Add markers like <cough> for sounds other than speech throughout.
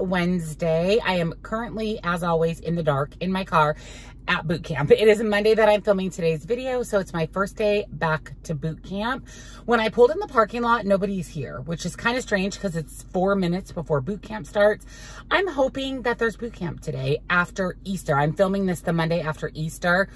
Wednesday. I am currently, as always, in the dark in my car at boot camp. It is Monday that I'm filming today's video, so it's my first day back to boot camp. When I pulled in the parking lot, nobody's here, which is kind of strange because it's four minutes before boot camp starts. I'm hoping that there's boot camp today after Easter. I'm filming this the Monday after Easter.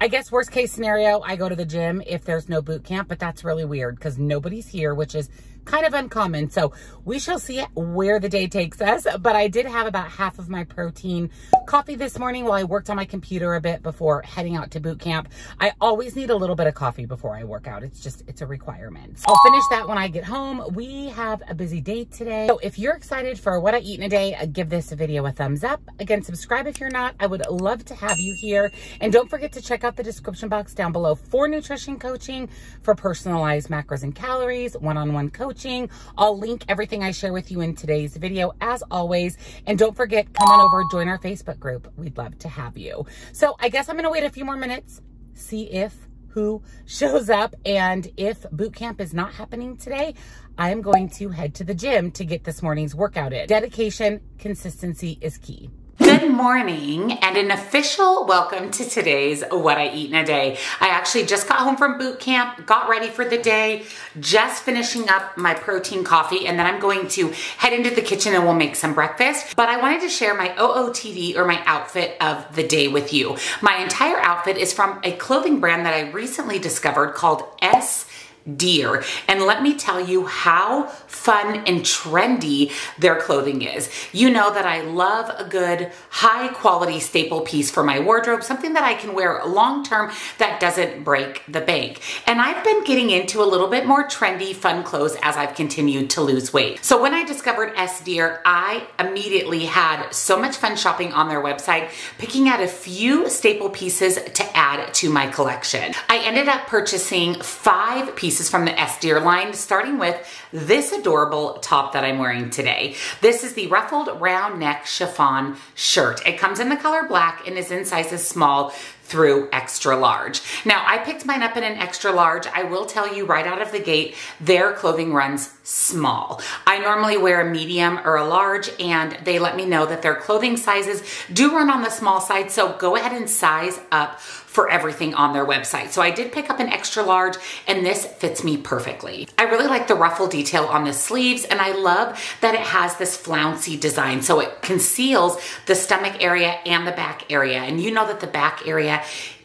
I guess worst case scenario, I go to the gym if there's no boot camp, but that's really weird because nobody's here, which is kind of uncommon. So we shall see where the day takes us. But I did have about half of my protein coffee this morning while I worked on my computer a bit before heading out to boot camp. I always need a little bit of coffee before I work out. It's just, it's a requirement. I'll finish that when I get home. We have a busy day today. So if you're excited for what I eat in a day, uh, give this video a thumbs up. Again, subscribe if you're not. I would love to have you here. And don't forget to check out the description box down below for nutrition coaching, for personalized macros and calories, one-on-one -on -one coaching. I'll link everything I share with you in today's video as always. And don't forget, come on over, join our Facebook group. We'd love to have you. So I guess I'm going to wait a few more minutes, see if who shows up. And if boot camp is not happening today, I am going to head to the gym to get this morning's workout in. Dedication, consistency is key. Good morning and an official welcome to today's What I Eat in a Day. I actually just got home from boot camp, got ready for the day, just finishing up my protein coffee, and then I'm going to head into the kitchen and we'll make some breakfast. But I wanted to share my OOTD or my outfit of the day with you. My entire outfit is from a clothing brand that I recently discovered called S deer. And let me tell you how fun and trendy their clothing is. You know that I love a good high quality staple piece for my wardrobe, something that I can wear long term that doesn't break the bank. And I've been getting into a little bit more trendy, fun clothes as I've continued to lose weight. So when I discovered S Deer, I immediately had so much fun shopping on their website, picking out a few staple pieces to add to my collection. I ended up purchasing five pieces pieces from the S Deer line, starting with this adorable top that I'm wearing today. This is the ruffled round neck chiffon shirt. It comes in the color black and is in sizes small through extra large. Now I picked mine up in an extra large. I will tell you right out of the gate, their clothing runs small. I normally wear a medium or a large and they let me know that their clothing sizes do run on the small side. So go ahead and size up for everything on their website. So I did pick up an extra large and this fits me perfectly. I really like the ruffle detail on the sleeves and I love that it has this flouncy design. So it conceals the stomach area and the back area. And you know that the back area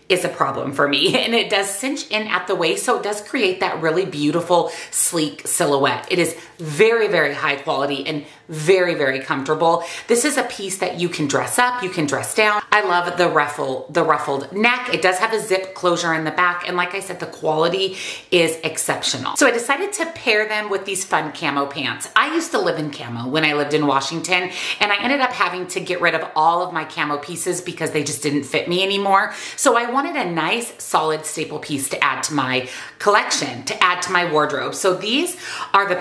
is a problem for me. <laughs> And it does cinch in at the waist, so it does create that really beautiful, sleek silhouette. It is very, very high quality and very, very comfortable. This is a piece that you can dress up, you can dress down. I love the ruffle, the ruffled neck. It does have a zip closure in the back. And like I said, the quality is exceptional. So I decided to pair them with these fun camo pants. I used to live in camo when I lived in Washington and I ended up having to get rid of all of my camo pieces because they just didn't fit me anymore. So I wanted a nice solid staple piece to add to my collection, to add to my wardrobe. So these are the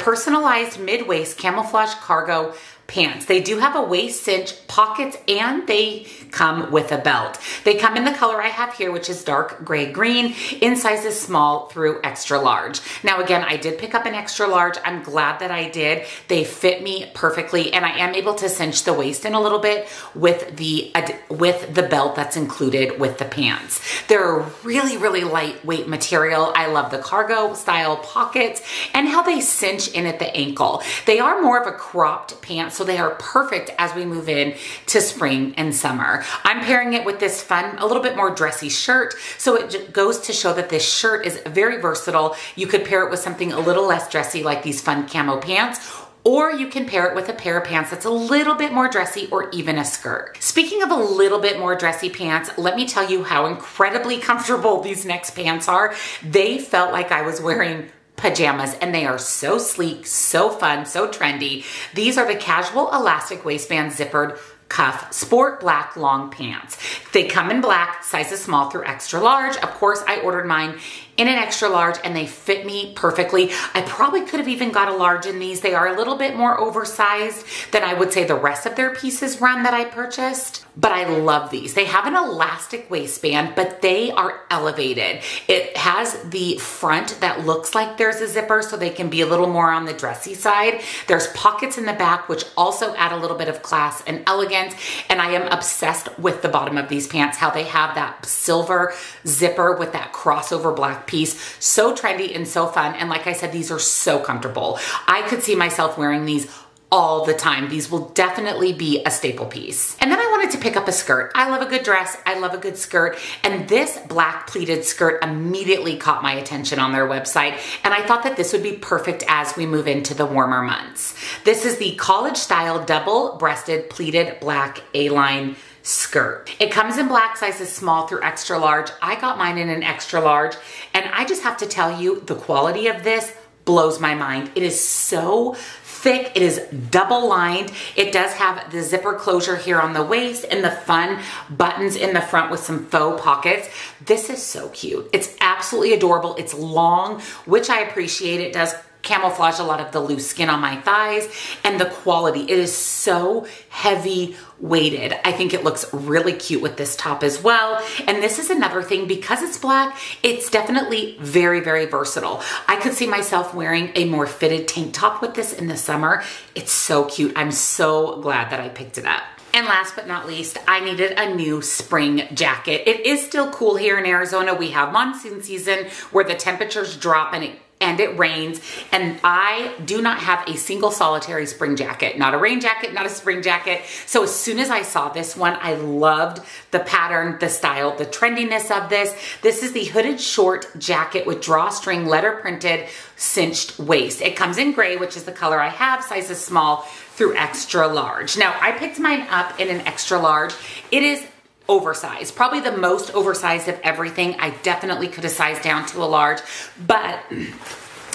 mid-waist camouflage cargo pants. They do have a waist cinch, pockets, and they come with a belt. They come in the color I have here, which is dark gray green, in sizes small through extra large. Now again, I did pick up an extra large. I'm glad that I did. They fit me perfectly and I am able to cinch the waist in a little bit with the, with the belt that's included with the pants. They're a really, really lightweight material. I love the cargo style pockets and how they cinch in at the ankle. They are more of a cropped pant, so they are perfect as we move in to spring and summer. I'm pairing it with this fun, a little bit more dressy shirt. So it goes to show that this shirt is very versatile. You could pair it with something a little less dressy like these fun camo pants or you can pair it with a pair of pants that's a little bit more dressy or even a skirt. Speaking of a little bit more dressy pants, let me tell you how incredibly <laughs> comfortable these next pants are. They felt like I was wearing pajamas and they are so sleek, so fun, so trendy. These are the casual elastic waistband zippered cuff sport black long pants. They come in black, sizes small through extra large. Of course, I ordered mine in an extra large and they fit me perfectly. I probably could have even got a large in these. They are a little bit more oversized than I would say the rest of their pieces run that I purchased, but I love these. They have an elastic waistband, but they are elevated. It has the front that looks like there's a zipper so they can be a little more on the dressy side. There's pockets in the back, which also add a little bit of class and elegance. And I am obsessed with the bottom of these pants, how they have that silver zipper with that crossover black piece. So trendy and so fun. And like I said, these are so comfortable. I could see myself wearing these all the time. These will definitely be a staple piece. And then I wanted to pick up a skirt. I love a good dress. I love a good skirt. And this black pleated skirt immediately caught my attention on their website. And I thought that this would be perfect as we move into the warmer months. This is the college style double breasted pleated black A-line skirt. It comes in black sizes small through extra large. I got mine in an extra large and I just have to tell you the quality of this blows my mind. It is so thick. It is double lined. It does have the zipper closure here on the waist and the fun buttons in the front with some faux pockets. This is so cute. It's absolutely adorable. It's long, which I appreciate. It does camouflage a lot of the loose skin on my thighs and the quality. It is so heavy weighted. I think it looks really cute with this top as well. And this is another thing, because it's black, it's definitely very, very versatile. I could see myself wearing a more fitted tank top with this in the summer. It's so cute. I'm so glad that I picked it up. And last but not least, I needed a new spring jacket. It is still cool here in Arizona. We have monsoon season where the temperatures drop and it and it rains and I do not have a single solitary spring jacket, not a rain jacket, not a spring jacket. So as soon as I saw this one, I loved the pattern, the style, the trendiness of this. This is the hooded short jacket with drawstring letter printed cinched waist. It comes in gray, which is the color I have, sizes small through extra large. Now I picked mine up in an extra large. It is oversized, probably the most oversized of everything. I definitely could have sized down to a large, but <clears throat>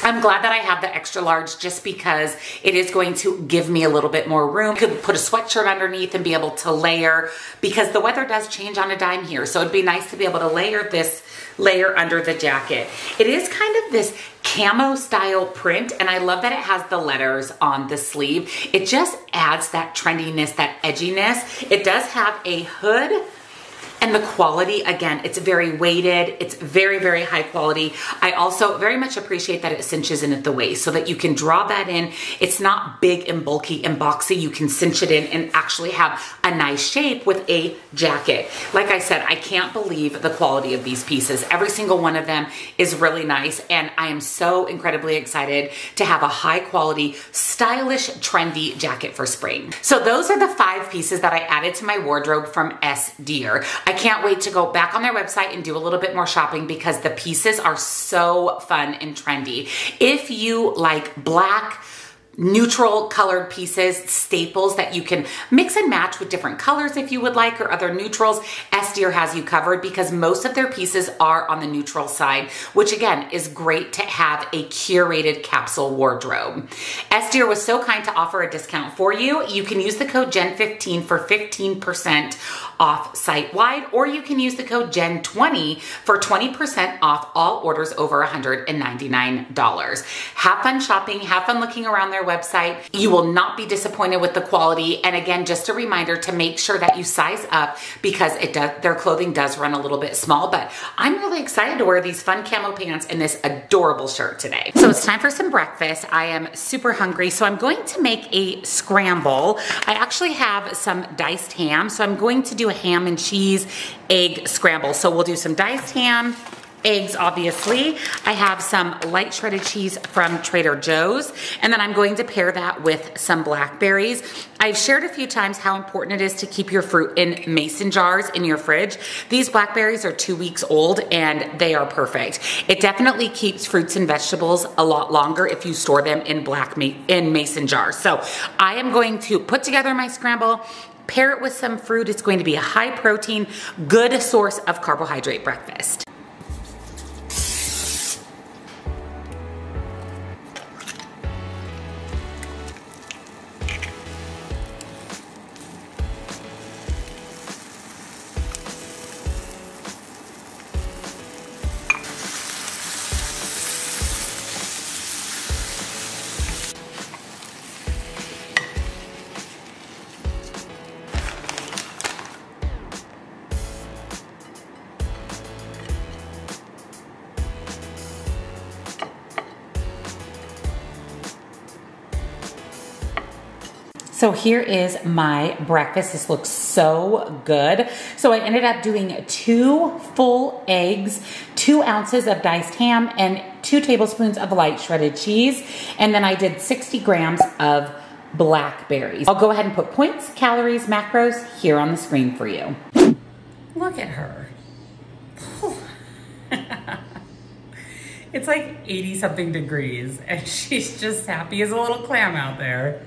I'm glad that I have the extra large just because it is going to give me a little bit more room. I could put a sweatshirt underneath and be able to layer because the weather does change on a dime here. So it'd be nice to be able to layer this layer under the jacket. It is kind of this camo style print and I love that it has the letters on the sleeve. It just adds that trendiness, that edginess. It does have a hood and the quality, again, it's very weighted. It's very, very high quality. I also very much appreciate that it cinches in at the waist so that you can draw that in. It's not big and bulky and boxy. You can cinch it in and actually have a nice shape with a jacket. Like I said, I can't believe the quality of these pieces. Every single one of them is really nice. And I am so incredibly excited to have a high quality, stylish, trendy jacket for spring. So those are the five pieces that I added to my wardrobe from S. Deer. I can't wait to go back on their website and do a little bit more shopping because the pieces are so fun and trendy. If you like black, neutral colored pieces, staples that you can mix and match with different colors if you would like or other neutrals. S. Deer has you covered because most of their pieces are on the neutral side, which again is great to have a curated capsule wardrobe. S. Deer was so kind to offer a discount for you. You can use the code Jenn15 for 15% off site-wide, or you can use the code Jenn20 for 20% off all orders over $199. Have fun shopping, have fun looking around their website. You will not be disappointed with the quality. And again, just a reminder to make sure that you size up because it does their clothing does run a little bit small, but I'm really excited to wear these fun camo pants and this adorable shirt today. So it's time for some breakfast. I am super hungry, so I'm going to make a scramble. I actually have some diced ham, so I'm going to do ham and cheese egg scramble. So we'll do some diced ham, eggs, obviously. I have some light shredded cheese from Trader Joe's, and then I'm going to pair that with some blackberries. I've shared a few times how important it is to keep your fruit in mason jars in your fridge. These blackberries are two weeks old and they are perfect. It definitely keeps fruits and vegetables a lot longer if you store them in black in mason jars. So I am going to put together my scramble, pair it with some fruit. It's going to be a high protein, good source of carbohydrate breakfast. So here is my breakfast. This looks so good. So I ended up doing two full eggs, two ounces of diced ham, and two tablespoons of light shredded cheese. And then I did 60 grams of blackberries. I'll go ahead and put points, calories, macros here on the screen for you. Look at her. <laughs> it's like 80 something degrees and <laughs> she's just happy as a little clam out there.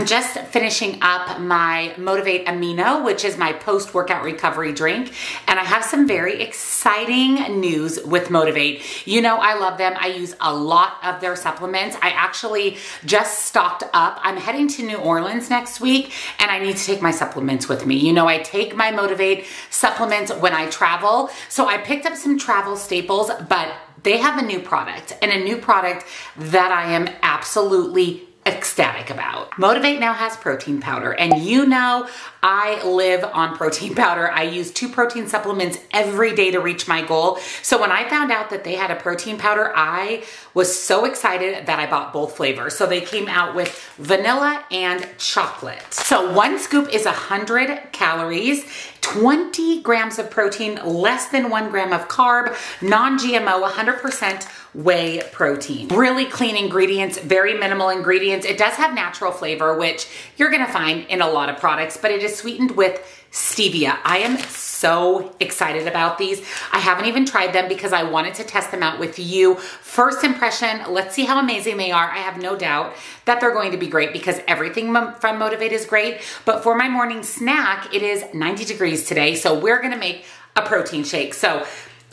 I'm just finishing up my Motiv8 Amino, which is my post-workout recovery drink. And I have some very exciting news with Motiv8. You know I love them. I use a lot of their supplements. I actually just stocked up. I'm heading to New Orleans next week and I need to take my supplements with me. You know I take my Motiv8 supplements when I travel. So I picked up some travel staples, but they have a new product and a new product that I am absolutely ecstatic about. Motiv8 now has protein powder and you know I live on protein powder. I use two protein supplements every day to reach my goal. So when I found out that they had a protein powder, I was so excited that I bought both flavors. So they came out with vanilla and chocolate. So one scoop is 100 calories, 20 grams of protein, less than one gram of carb, non-GMO, 100% whey protein. Really clean ingredients, very minimal ingredients. It does have natural flavor, which you're gonna find in a lot of products, but it is sweetened with stevia. I am so excited about these. I haven't even tried them because I wanted to test them out with you. First impression, let's see how amazing they are. I have no doubt that they're going to be great because everything from Motiv8 is great. But for my morning snack, it is 90 degrees today. So we're gonna make a protein shake. So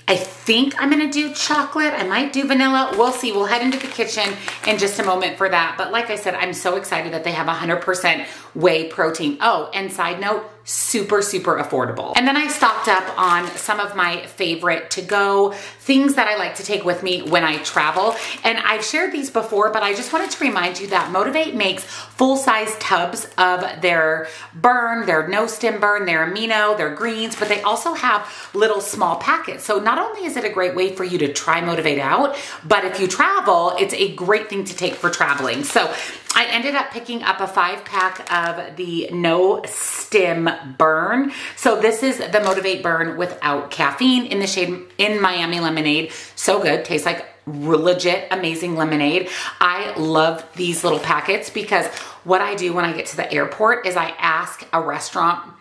I think I'm gonna do chocolate. I might do vanilla. We'll see. We'll head into the kitchen in just a moment for that. But like I said, I'm so excited that they have 100% whey protein. Oh, and side note, super, super affordable. And then I stocked up on some of my favorite to-go things that I like to take with me when I travel. And I've shared these before, but I just wanted to remind you that Motiv8 makes full-size tubs of their burn, their no stim burn, their amino, their greens, but they also have little small packets. So not only is it a great way for you to try Motiv8 out, but if you travel, it's a great thing to take for traveling. So I ended up picking up a five pack of the No Stim Burn. So this is the Motiv8 Burn without caffeine in the shade in Miami Lemonade. So good, tastes like legit amazing lemonade. I love these little packets because what I do when I get to the airport is I ask a restaurant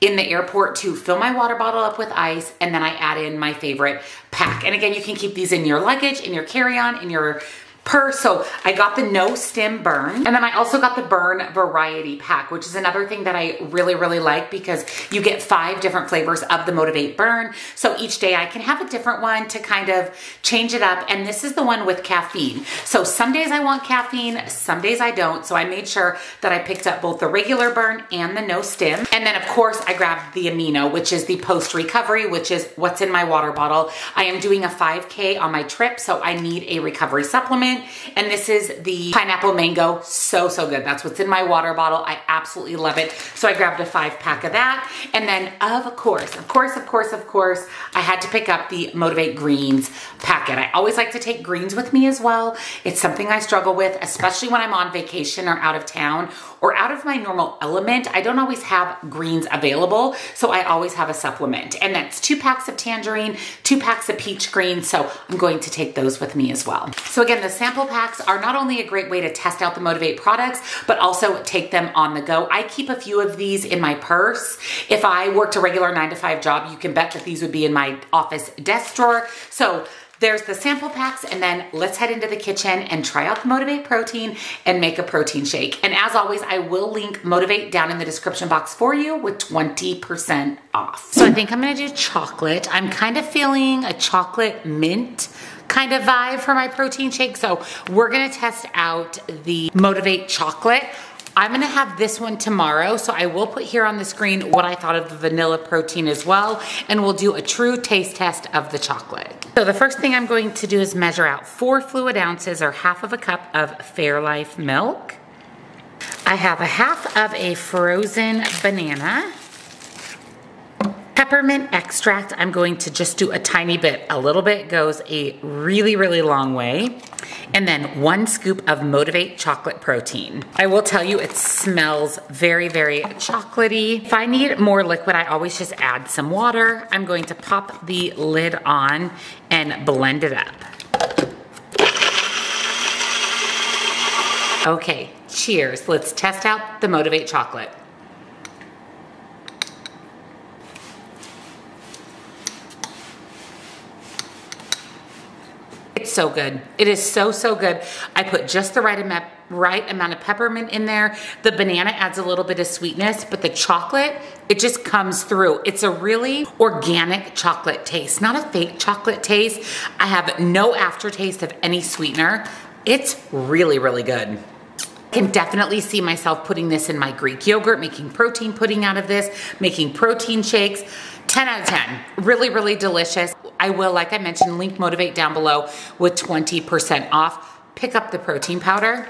in the airport to fill my water bottle up with ice and then I add in my favorite pack. And again, you can keep these in your luggage, in your carry-on, in your purse. So I got the no stim burn and then I also got the burn variety pack, which is another thing that I really, really like because you get five different flavors of the Motiv8 Burn. So each day I can have a different one to kind of change it up. And this is the one with caffeine. So some days I want caffeine, some days I don't. So I made sure that I picked up both the regular burn and the no stim. And then of course I grabbed the amino, which is the post recovery, which is what's in my water bottle. I am doing a 5K on my trip. So I need a recovery supplement and this is the pineapple mango. So, so good. That's what's in my water bottle. I absolutely love it. So I grabbed a five pack of that. And then of course, of course, of course, of course, I had to pick up the Motiv8 Greens packet. I always like to take greens with me as well. It's something I struggle with, especially when I'm on vacation or out of town or out of my normal element. I don't always have greens available. So I always have a supplement. And that's two packs of tangerine, two packs of peach green. So I'm going to take those with me as well. So again, the sample packs are not only a great way to test out the Motiv8 products, but also take them on the go. I keep a few of these in my purse. If I worked a regular nine to five job, you can bet that these would be in my office desk drawer. So there's the sample packs and then let's head into the kitchen and try out the Motiv8 protein and make a protein shake. And as always, I will link Motiv8 down in the description box for you with 20% off. So I think I'm gonna do chocolate. I'm kind of feeling a chocolate mint kind of vibe for my protein shake. So we're gonna test out the Motiv8 chocolate. I'm gonna have this one tomorrow, so I will put here on the screen what I thought of the vanilla protein as well, and we'll do a true taste test of the chocolate. So the first thing I'm going to do is measure out four fluid ounces or half of a cup of Fairlife milk. I have a half of a frozen banana, Peppermint extract, I'm going to just do a tiny bit. A little bit goes a really, really long way. and then one scoop of Motiv8 chocolate protein. I will tell you, it smells very, very chocolatey. If I need more liquid, I always just add some water. I'm going to pop the lid on and blend it up. Okay, cheers. Let's test out the Motiv8 chocolate. It's so good. It is so, so good. I put just the right amount, right amount of peppermint in there. The banana adds a little bit of sweetness, but the chocolate, it just comes through. It's a really organic chocolate taste, not a fake chocolate taste. I have no aftertaste of any sweetener. It's really, really good can definitely see myself putting this in my Greek yogurt, making protein pudding out of this, making protein shakes. 10 out of 10. Really, really delicious. I will, like I mentioned, link Motiv8 down below with 20% off. Pick up the protein powder.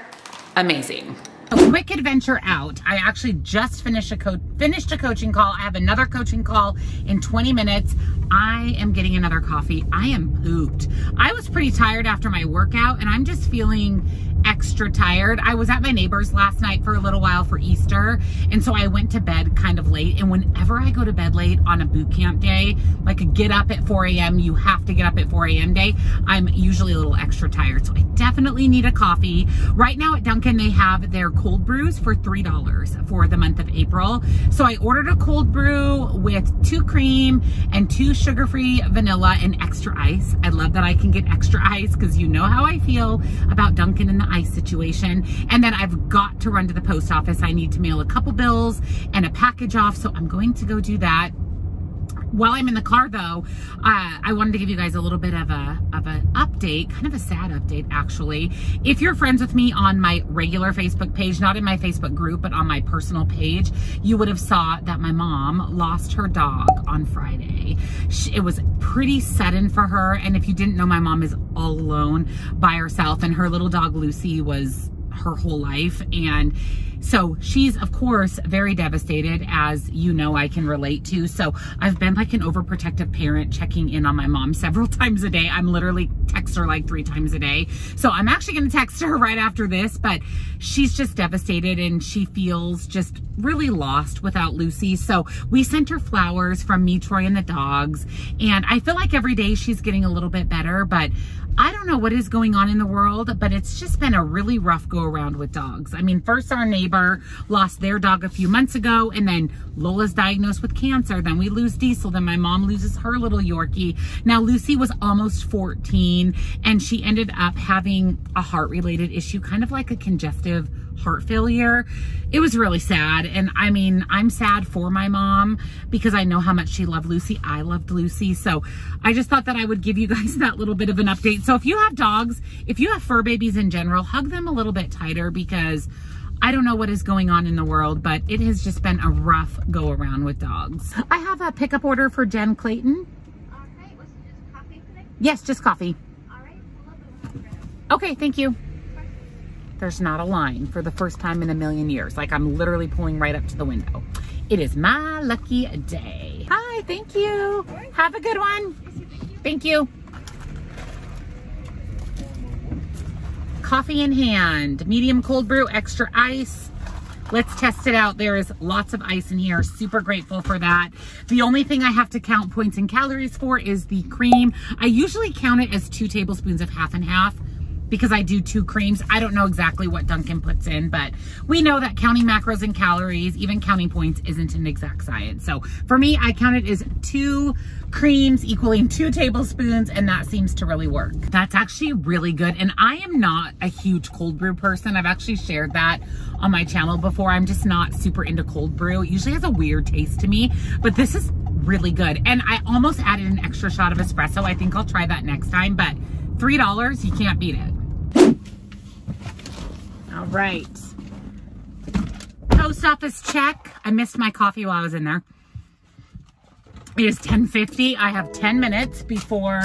Amazing. A quick adventure out. I actually just finished a co- finished a coaching call. I have another coaching call in 20 minutes. I am getting another coffee. I am pooped. I was pretty tired after my workout and I'm just feeling extra tired. I was at my neighbor's last night for a little while for Easter. And so I went to bed kind of late. And whenever I go to bed late on a boot camp day, like a get up at 4 a.m., you have to get up at 4 a.m. day, I'm usually a little extra tired. So I definitely need a coffee. Right now at Dunkin', they have their cold brews for $3 for the month of April. So I ordered a cold brew with two cream and two sugar-free vanilla and extra ice. I love that I can get extra ice because you know how I feel about Dunkin' and the ice situation. And then I've got to run to the post office. I need to mail a couple bills and a package off. So I'm going to go do that while I'm in the car though, uh, I wanted to give you guys a little bit of a of an update, kind of a sad update actually. If you're friends with me on my regular Facebook page, not in my Facebook group, but on my personal page, you would have saw that my mom lost her dog on Friday. She, it was pretty sudden for her, and if you didn't know, my mom is all alone by herself, and her little dog Lucy was her whole life, and so she's, of course, very devastated, as you know I can relate to. So I've been like an overprotective parent checking in on my mom several <laughs> times a day. I'm literally text her like three times a day. So I'm actually going to text her right after this, but she's just devastated and she feels just really lost without Lucy. So we sent her flowers from me, Troy, and the dogs. And I feel like every day she's getting a little bit better, but I don't know what is going on in the world, but it's just been a really rough go around with dogs. I mean, first our neighbor lost their dog a few months ago, and then Lola's diagnosed with cancer. Then we lose Diesel. Then my mom loses her little Yorkie. Now Lucy was almost 14, and she ended up having a heart-related issue, kind of like a congestive heart failure. It was really sad. And I mean, I'm sad for my mom because I know how much she loved Lucy. I loved Lucy. So I just thought that I would give you guys <laughs> that little bit of an update. So if you have dogs, if you have fur babies in general, hug them a little bit tighter because I don't know what is going on in the world, but it has just been a rough go around with dogs. I have a pickup order for Jenn Clayton. Okay, was it just coffee today? Yes, just coffee. All right, Okay, thank you there's not a line for the first time in a million years. Like I'm literally pulling right up to the window. It is my lucky day. Hi, thank you. Have a good one. Thank you. Coffee in hand, medium cold brew, extra ice. Let's test it out. There is lots of ice in here. Super grateful for that. The only thing I have to count points and calories for is the cream. I usually count it as two tablespoons of half and half because I do two creams. I don't know exactly what Dunkin' puts in, but we know that counting macros and calories, even counting points, isn't an exact science. So for me, I count it as two creams equaling two tablespoons, and that seems to really work. That's actually really good. And I am not a huge cold brew person. I've actually shared that on my channel before. I'm just not super into cold brew. It usually has a weird taste to me, but this is really good. And I almost added an extra shot of espresso. I think I'll try that next time, but $3, you can't beat it. All right. Post office check. I missed my coffee while I was in there. It is 10.50. I have 10 minutes before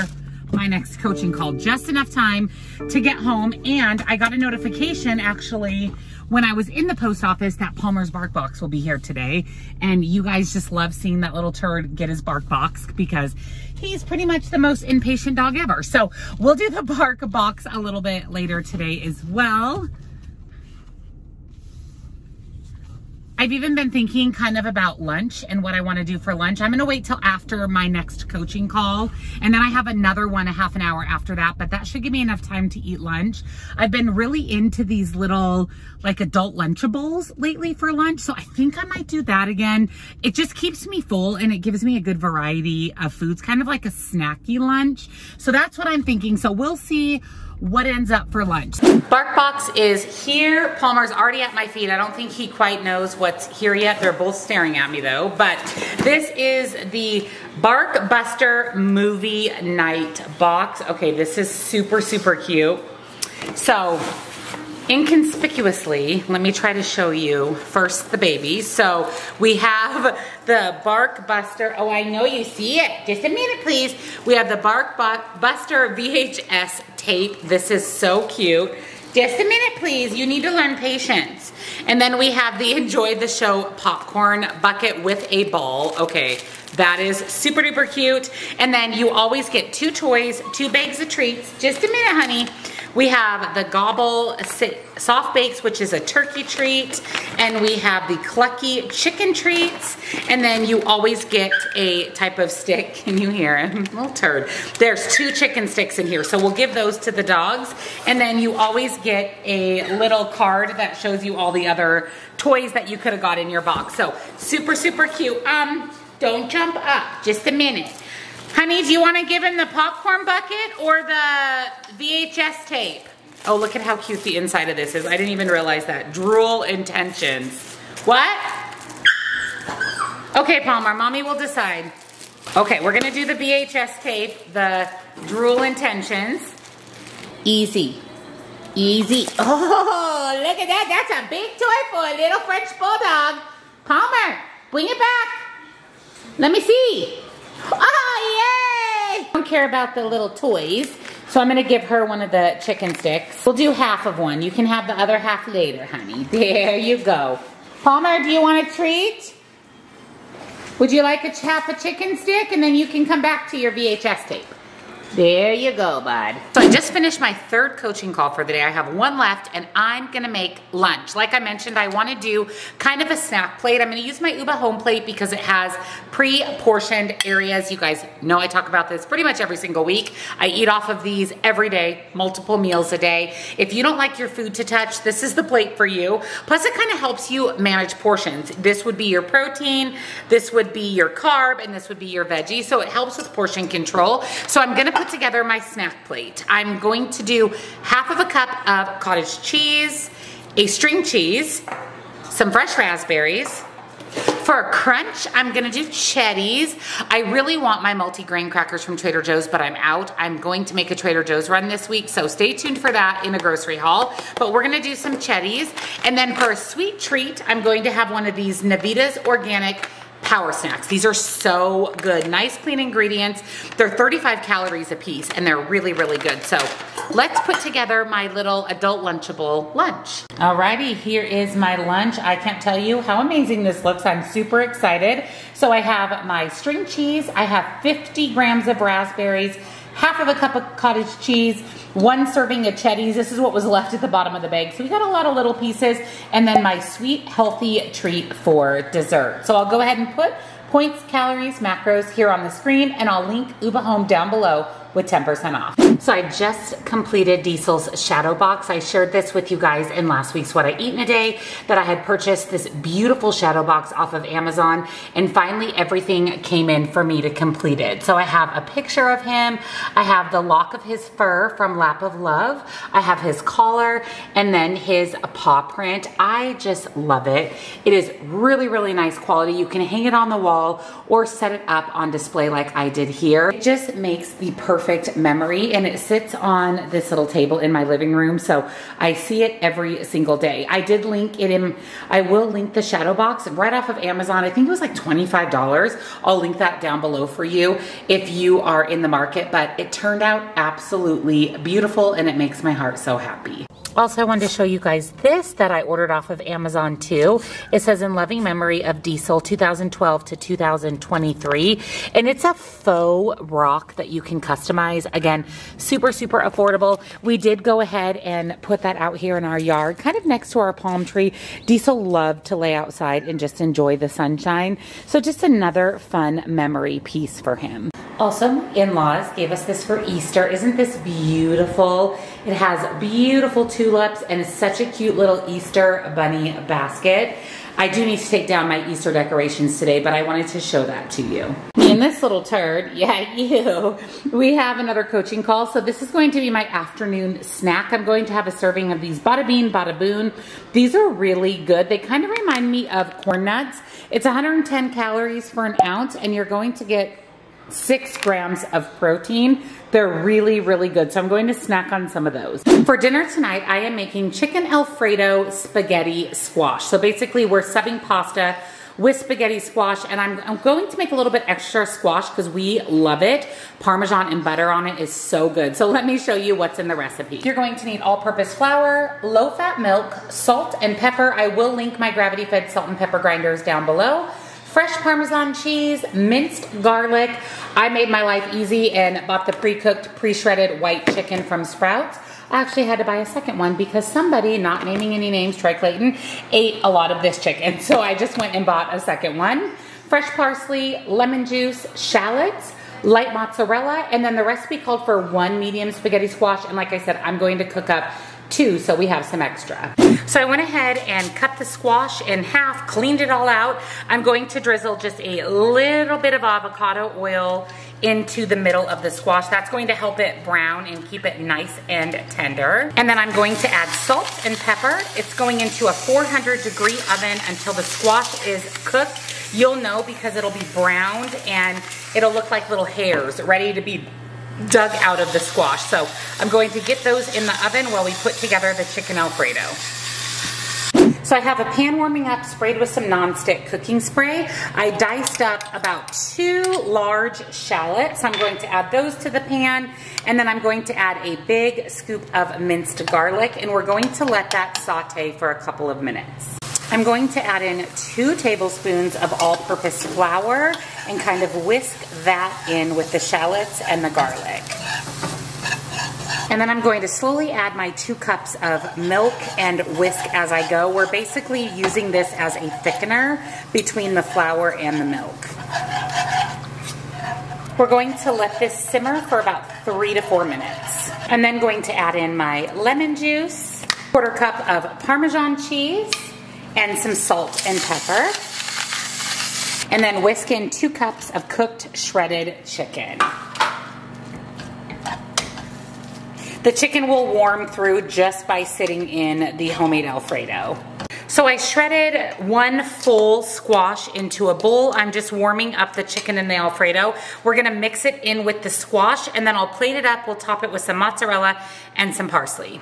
my next coaching call. Just enough time to get home. And I got a notification actually when I was in the post office that Palmer's Bark Box will be here today. And you guys just love seeing that little turd get his bark box because he's pretty much the most impatient dog ever. So we'll do the bark box a little bit later today as well. I've even been thinking kind of about lunch and what I want to do for lunch. I'm going to wait till after my next coaching call. And then I have another one a half an hour after that, but that should give me enough time to eat lunch. I've been really into these little like adult Lunchables lately for lunch. So I think I might do that again. It just keeps me full and it gives me a good variety of foods, kind of like a snacky lunch. So that's what I'm thinking. So we'll see what ends up for lunch. BarkBox is here. Palmer's already at my feet. I don't think he quite knows what's here yet. They're both staring at me though. But this is the Bark Buster Movie Night box. Okay, this is super, super cute. So inconspicuously, let me try to show you first the baby. So we have the Bark Buster. Oh, I know you see it. Just a minute, please. We have the Bark Buster VHS tape. This is so cute. Just a minute, please. You need to learn patience. And then we have the Enjoy the Show popcorn bucket with a ball. Okay, that is super duper cute. And then you always get two toys, two bags of treats. Just a minute, honey. We have the Gobble Soft Bakes, which is a turkey treat. And we have the Clucky chicken treats. And then you always get a type of stick. <laughs> Can you hear him? Little turd. There's two chicken sticks in here. So we'll give those to the dogs. And then you always get a little card that shows you all the other toys that you could have got in your box. So super, super cute. Um, don't jump up. Just a minute. Honey, do you want to give him the popcorn bucket or the VHS tape? Oh, look at how cute the inside of this is. I didn't even realize that. Drool intentions. What? Okay, Palmer, mommy will decide. Okay, we're gonna do the VHS tape, the drool intentions. Easy, easy. <laughs> Oh, look at that, that's a big toy for a little French Bulldog. Palmer, bring it back. Let me see. Oh, don't care about the little toys, so I'm gonna give her one of the chicken sticks. We'll do half of one. You can have the other half later, honey. <laughs> There you go. Palmer, do you want a treat? Would you like a half a chicken stick? And then you can come back to your VHS tape. There you go, bud. So I just finished my third coaching call for the day. I have one left and I'm gonna make lunch. Like I mentioned, I wanna do kind of a snack plate. I'm gonna use my Uba home plate because it has pre-portioned areas. You guys know I talk about this pretty much every single week. I eat off of these every day, multiple meals a day. If you don't like your food to touch, this is the plate for you. Plus it kind of helps you manage portions. This would be your protein, this would be your carb, and this would be your veggie. So it helps with portion control. So I'm gonna put together my snack plate. I'm going to do half of a cup of cottage cheese, a string cheese, some fresh raspberries, for a crunch, I'm gonna do Cheddies. I really want my multi-grain crackers from Trader Joe's, but I'm out. I'm going to make a Trader Joe's run this week, so stay tuned for that in a grocery haul. But we're gonna do some Cheddies. And then for a sweet treat, I'm going to have one of these Navitas Organic power snacks. These are so good. Nice clean ingredients. They're 35 calories a piece and they're really, really good. So let's put together my little adult Lunchable lunch. Alrighty, here is my lunch. I can't tell you how amazing this looks. I'm super excited. So I have my string cheese. I have 50 grams of raspberries, half of a cup of cottage cheese, one serving of Cheddies. This is what was left at the bottom of the bag. So we got a lot of little pieces. And then my sweet, healthy treat for dessert. So I'll go ahead and put points, calories, macros here on the screen, and I'll link Uba Home down below with 10% off. So I just completed Diesel's shadow box. I shared this with you guys in last week's What I Eat in a Day that I had purchased this beautiful shadow box off of Amazon and finally everything came in for me to complete it. So I have a picture of him. I have the lock of his fur from Lap of Love. I have his collar and then his paw print. I just love it. It is really, really nice quality. You can hang it on the wall or set it up on display like I did here. It just makes the perfect memory and it sits on this little table in my living room. So I see it every single day. I did link it in, I will link the shadow box right off of Amazon. I think it was like $25. I'll link that down below for you if you are in the market, but it turned out absolutely beautiful and it makes my heart so happy. Also, I wanted to show you guys this that I ordered off of Amazon too. It says in loving memory of Diesel 2012 to 2023. And it's a faux rock that you can customize. Again, super, super affordable. We did go ahead and put that out here in our yard, kind of next to our palm tree. Diesel loved to lay outside and just enjoy the sunshine. So just another fun memory piece for him. Also, in-laws gave us this for Easter. Isn't this beautiful? It has beautiful tulips and it's such a cute little Easter bunny basket. I do need to take down my Easter decorations today, but I wanted to show that to you. In this little turd, <laughs> yeah, you, we have another coaching call. So this is going to be my afternoon snack. I'm going to have a serving of these Bada Bean, Bada Boom. These are really good. They kind of remind me of corn nuts. It's 110 calories for an ounce, and you're going to get six grams of protein. They're really, really good. So I'm going to snack on some of those. For dinner tonight, I am making chicken Alfredo spaghetti squash. So basically we're subbing pasta with spaghetti squash and I'm, I'm going to make a little bit extra squash because we love it. Parmesan and butter on it is so good. So let me show you what's in the recipe. You're going to need all-purpose flour, low-fat milk, salt and pepper. I will link my gravity-fed salt and pepper grinders down below fresh Parmesan cheese, minced garlic. I made my life easy and bought the pre-cooked, pre-shredded white chicken from Sprouts. I actually had to buy a second one because somebody, not naming any names, Troy Clayton, ate a lot of this chicken. <laughs> So I just went and bought a second one. Fresh parsley, lemon juice, shallots, light mozzarella, and then the recipe called for one medium spaghetti squash. And like I said, I'm going to cook up two, so we have some extra. So I went ahead and cut the squash in half, cleaned it all out. I'm going to drizzle just a little bit of avocado oil into the middle of the squash. That's going to help it brown and keep it nice and tender. And then I'm going to add salt and pepper. It's going into a 400 degree oven until the squash is cooked. You'll know because it'll be browned and it'll look like little hairs ready to be dug out of the squash. So I'm going to get those in the oven while we put together the chicken Alfredo. So I have a pan warming up sprayed with some nonstick cooking spray. I diced up about two large shallots. I'm going to add those to the pan and then I'm going to add a big scoop of minced garlic and we're going to let that saute for a couple of minutes. I'm going to add in two tablespoons of all-purpose flour and kind of whisk that in with the shallots and the garlic. And then I'm going to slowly add my two cups of milk and whisk as I go. We're basically using this as a thickener between the flour and the milk. We're going to let this simmer for about three to four minutes. I'm then going to add in my lemon juice, quarter cup of Parmesan cheese, and some salt and pepper. And then whisk in two cups of cooked shredded chicken. The chicken will warm through just by sitting in the homemade Alfredo. So I shredded one full squash into a bowl. I'm just warming up the chicken and the Alfredo. We're gonna mix it in with the squash and then I'll plate it up. We'll top it with some mozzarella and some parsley.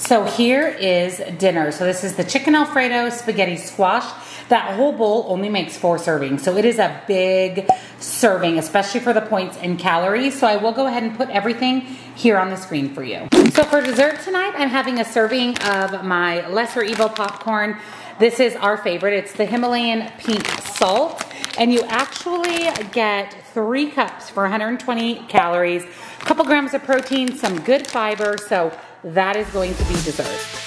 So here is dinner. So this is the chicken Alfredo spaghetti squash. That whole bowl only makes four servings. So it is a big serving, especially for the points and calories. So I will go ahead and put everything here on the screen for you. So for dessert tonight, I'm having a serving of my Lesser Evil popcorn. This is our favorite. It's the Himalayan pink salt. And you actually get three cups for 120 calories, a couple grams of protein, some good fiber. So that is going to be dessert.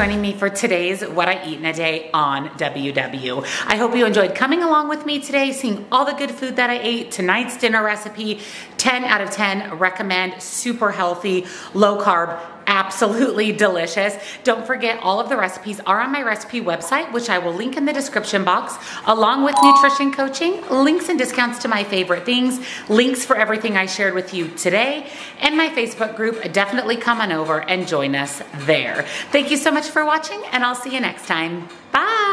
Joining me for today's What I Eat in a Day on WW. I hope you enjoyed coming along with me today, seeing all the good food that I ate, tonight's dinner recipe, 10 out of 10 recommend, super healthy, low carb, absolutely delicious. Don't forget all of the recipes are on my recipe website, which I will link in the description box, along with nutrition coaching, links and discounts to my favorite things, links for everything I shared with you today, and my Facebook group. Definitely come on over and join us there. Thank you so much for watching, and I'll see you next time. Bye.